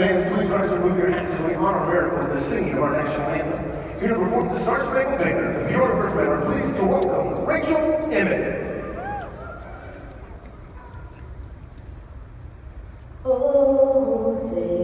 Please the rise to remove your hats as we honor America with the singing of our national anthem. Here to perform the Star Spangled Banner, the viewers first banner, please to welcome Rachel Emmett. Oh, say.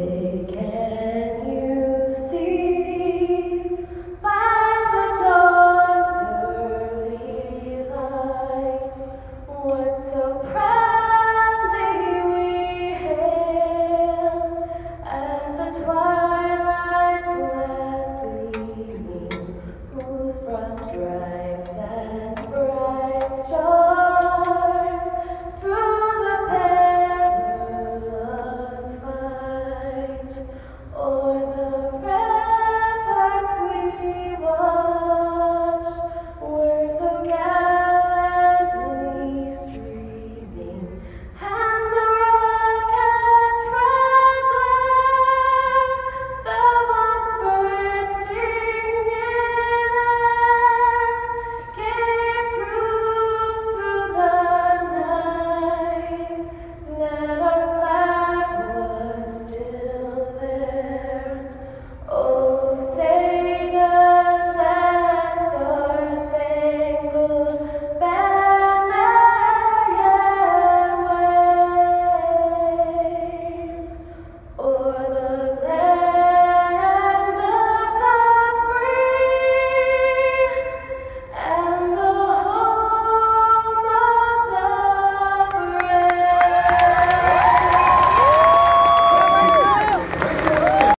For the ramparts we